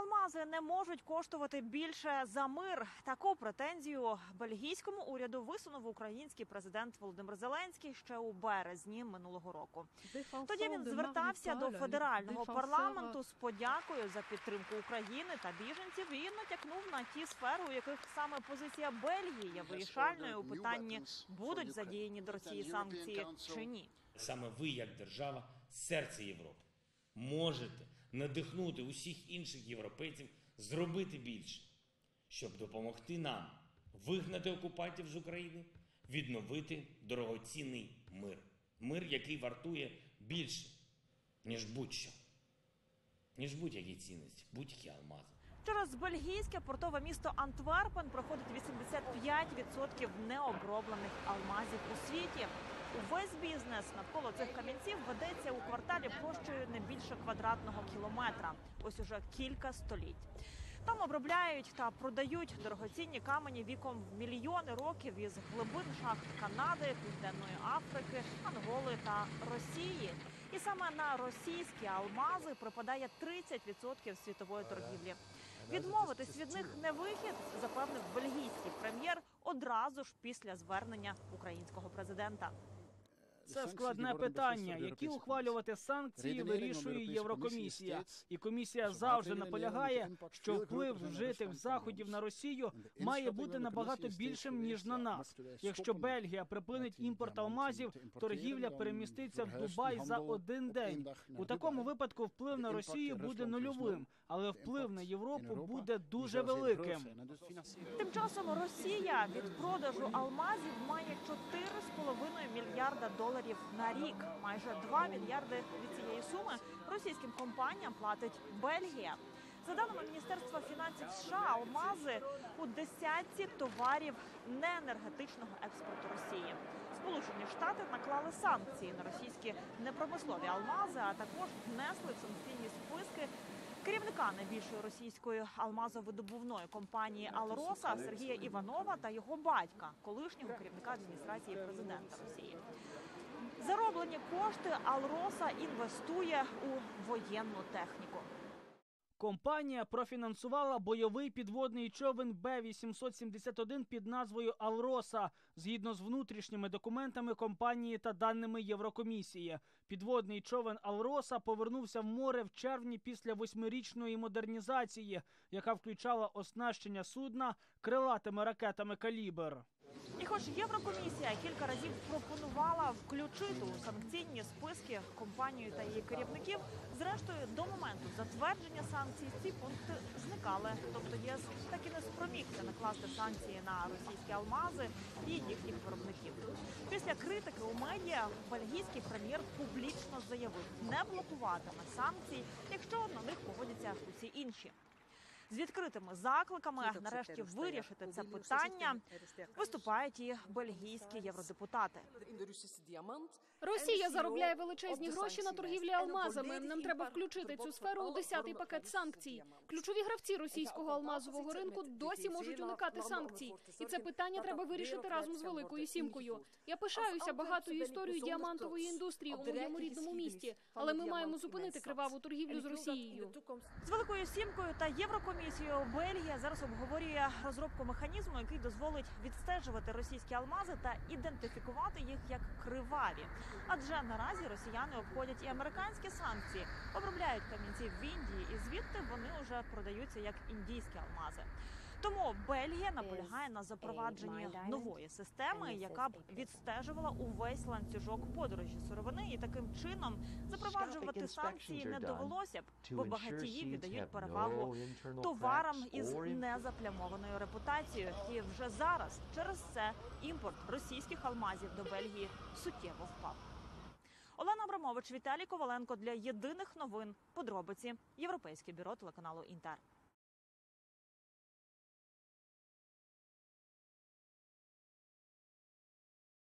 Алмази не можуть коштувати більше за мир. Таку претензію бельгійському уряду висунув український президент Володимир Зеленський ще у березні минулого року. Тоді він звертався до федерального парламенту з подякою за підтримку України та біженців і натякнув на ті сфери, у яких саме позиція Бельгії є вирішальною у питанні будуть задіяні до Росії санкції чи ні. Саме ви, як держава, серце Європи, можете надихнути усіх інших європейців зробити більше, щоб допомогти нам вигнати окупантів з України, відновити дорогоцінний мир. Мир, який вартує більше, ніж будь-що, ніж будь-які цінності, будь-які алмази. Через бельгійське портове місто Антверпен проходить 85% необроблених алмазів у світі. Увесь бізнес навколо цих камінців ведеться у кварталі площею не більше квадратного кілометра. Ось уже кілька століть. Там обробляють та продають дорогоцінні камені віком мільйони років із глибин шахт Канади, Південної Африки, Анголи та Росії. І саме на російські алмази припадає 30% світової торгівлі. Відмовитись від них не вихід, запевнив бельгійський прем'єр одразу ж після звернення українського президента. Це складне питання, які ухвалювати санкції вирішує Єврокомісія. І комісія завжди наполягає, що вплив вжитих заходів на Росію має бути набагато більшим ніж на нас. Якщо Бельгія припинить імпорт алмазів, торгівля переміститься в Дубай за один день. У такому випадку вплив на Росію буде нульовим, але вплив на Європу буде дуже великим. Тим часом Росія від продажу алмазів має 4,5 мільярда доларів на рік. Майже 2 мільярди від цієї суми російським компаніям платить Бельгія. За даними Міністерства фінансів США, алмази у десятці товарів неенергетичного експорту Росії. Сполучені Штати наклали санкції на російські непромислові алмази, а також внесли санкційні списки керівника найбільшої російської алмазовидобувної компанії Алроса Сергія Іванова та його батька, колишнього керівника адміністрації президента Росії. Зароблені кошти Алроса інвестує у воєнну техніку. Компанія профінансувала бойовий підводний човен Б-871 під назвою Алроса згідно з внутрішніми документами компанії та даними Єврокомісії. Підводний човен Алроса повернувся в море в червні після восьмирічної модернізації, яка включала оснащення судна крилатими ракетами Калібр. І хоч Єврокомісія кілька разів пропонувала включити у санкційні списки компанію та її керівників, зрештою до моменту затвердження санкцій ці пункти зникали. Тобто ЄС так і не спромігся накласти санкції на російські алмази і їхніх виробників. Після критики у медіа бельгійський прем'єр публічно заявив, не блокуватиме санкцій, якщо на них погодяться усі інші. З відкритими закликами нарешті вирішити це питання виступають і бельгійські євродепутати. Росія заробляє величезні гроші на торгівлі алмазами. Нам треба включити цю сферу у десятий пакет санкцій. Ключові гравці російського алмазового ринку досі можуть уникати санкцій, і це питання треба вирішити разом з великою сімкою. Я пишаюся багатою історією діамантової індустрії у моєму рідному місті, але ми маємо зупинити криваву торгівлю з Росією. З великою сімкою та Єврокомісією Бельгія зараз обговорює розробку механізму, який дозволить відстежувати російські алмази та ідентифікувати їх як криваві. Адже наразі росіяни обходять і американські санкції, обробляють камінці в Індії, і звідти вони вже продаються як індійські алмази. Бельгія наполягає на запровадженні нової системи, яка б відстежувала увесь ланцюжок подорожі сировини, і таким чином запроваджувати санкції не довелося б, бо багатії віддають перевагу товарам із незаплямованою репутацією. І вже зараз через це імпорт російських алмазів до Бельгії суттєво впав. Олена Абрамович, Віталій Коваленко для єдиних новин. Подробиці Європейське бюро телеканалу Інтер.